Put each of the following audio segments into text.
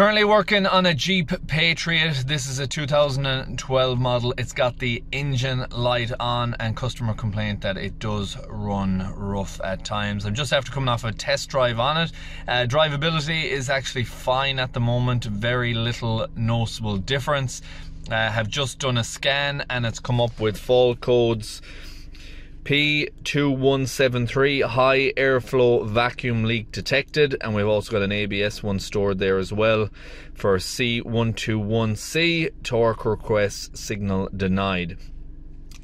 Currently working on a Jeep Patriot. This is a 2012 model. It's got the engine light on and customer complaint that it does run rough at times. I'm just after coming off a test drive on it. Uh, drivability is actually fine at the moment. Very little noticeable difference. I uh, have just done a scan and it's come up with fault codes P2173 high airflow vacuum leak detected and we've also got an ABS one stored there as well for C121C torque request signal denied.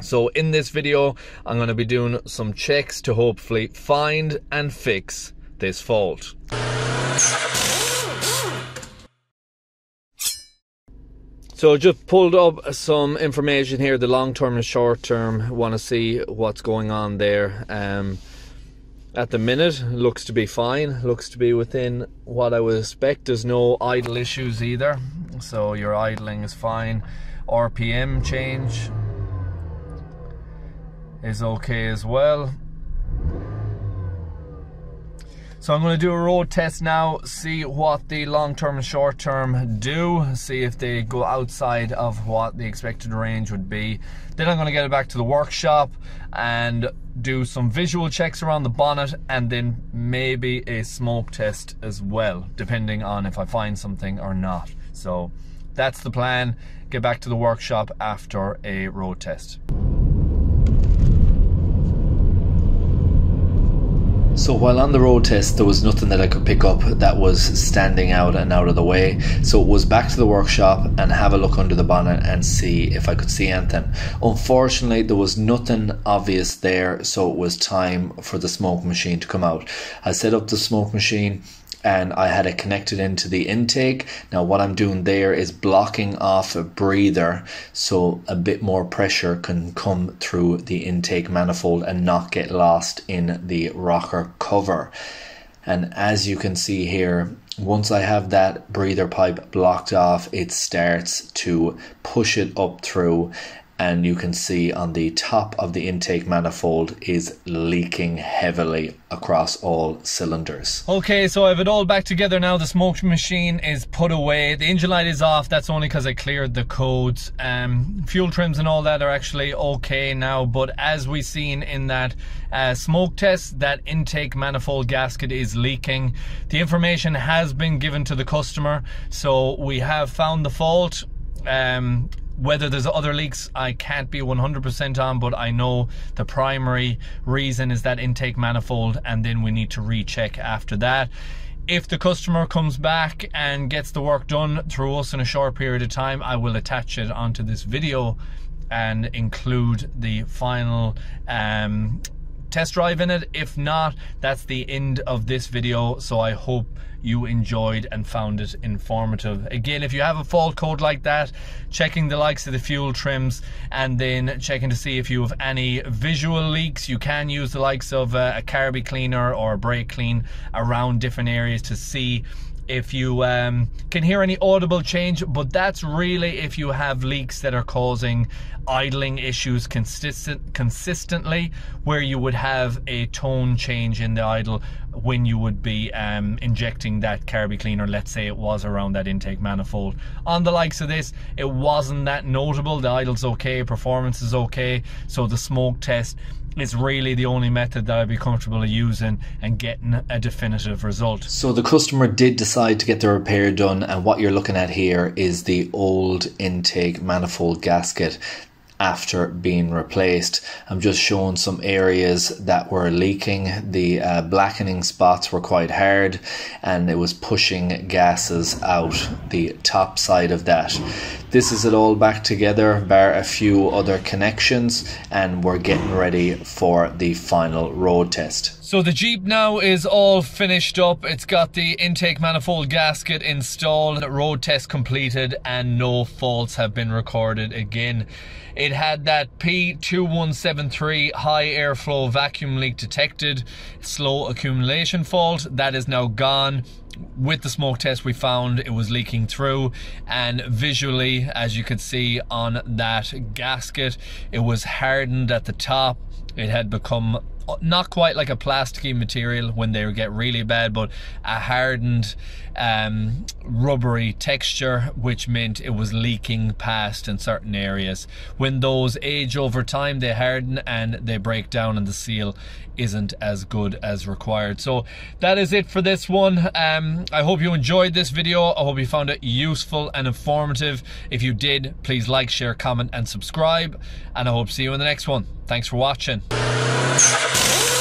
So in this video I'm going to be doing some checks to hopefully find and fix this fault. So just pulled up some information here, the long term and short term. Want to see what's going on there. Um, at the minute, looks to be fine. Looks to be within what I would expect. There's no idle issues either, so your idling is fine. RPM change is okay as well. So I'm going to do a road test now, see what the long-term and short-term do, see if they go outside of what the expected range would be. Then I'm going to get it back to the workshop and do some visual checks around the bonnet and then maybe a smoke test as well, depending on if I find something or not. So that's the plan. Get back to the workshop after a road test. So while on the road test, there was nothing that I could pick up that was standing out and out of the way. So it was back to the workshop and have a look under the bonnet and see if I could see anything. Unfortunately, there was nothing obvious there, so it was time for the smoke machine to come out. I set up the smoke machine and I had it connected into the intake. Now what I'm doing there is blocking off a breather so a bit more pressure can come through the intake manifold and not get lost in the rocker cover. And as you can see here, once I have that breather pipe blocked off, it starts to push it up through and you can see on the top of the intake manifold is leaking heavily across all cylinders. Okay, so I have it all back together now. The smoke machine is put away. The engine light is off. That's only because I cleared the codes. Um, fuel trims and all that are actually okay now. But as we seen in that uh, smoke test, that intake manifold gasket is leaking. The information has been given to the customer. So we have found the fault. Um, whether there's other leaks, I can't be 100% on, but I know the primary reason is that intake manifold, and then we need to recheck after that. If the customer comes back and gets the work done through us in a short period of time, I will attach it onto this video and include the final um, test drive in it. If not, that's the end of this video. So I hope you enjoyed and found it informative. Again, if you have a fault code like that, checking the likes of the fuel trims and then checking to see if you have any visual leaks, you can use the likes of uh, a, a carby cleaner or a brake clean around different areas to see if you um, can hear any audible change, but that's really if you have leaks that are causing idling issues consistent consistently, where you would have a tone change in the idle when you would be um, injecting that carby cleaner. Let's say it was around that intake manifold. On the likes of this, it wasn't that notable. The idle's okay, performance is okay, so the smoke test is really the only method that I'd be comfortable using and getting a definitive result. So the customer did decide to get the repair done and what you're looking at here is the old intake manifold gasket after being replaced. I'm just showing some areas that were leaking. The uh, blackening spots were quite hard and it was pushing gases out the top side of that. This is it all back together, bar a few other connections, and we're getting ready for the final road test. So the Jeep now is all finished up. It's got the intake manifold gasket installed, road test completed, and no faults have been recorded again. It had that P2173 high airflow vacuum leak detected, slow accumulation fault. That is now gone with the smoke test we found it was leaking through and visually as you could see on that gasket it was hardened at the top. It had become not quite like a plasticky material when they get really bad, but a hardened, um, rubbery texture, which meant it was leaking past in certain areas. When those age over time, they harden and they break down, and the seal isn't as good as required. So that is it for this one. Um, I hope you enjoyed this video. I hope you found it useful and informative. If you did, please like, share, comment, and subscribe. And I hope to see you in the next one. Thanks for watching. Música